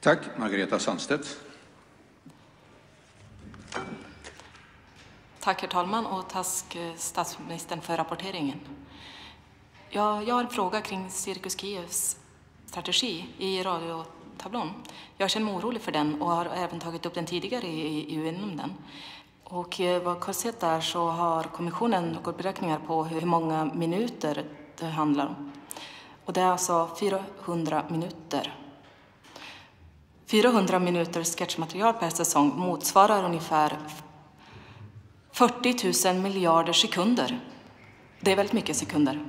Tack. Margareta Sandstedt. Tack herr talman och tack eh, statsministern för rapporteringen. Jag, jag har en fråga kring Cirkus Kievs strategi i radiotablån. Jag känner mig orolig för den och har även tagit upp den tidigare i, i UNM. Och eh, vad jag sett där så har kommissionen gjort beräkningar på hur många minuter det handlar om. Och det är alltså 400 minuter. 400 minuter sketchmaterial per säsong motsvarar ungefär 40 000 miljarder sekunder. Det är väldigt mycket sekunder.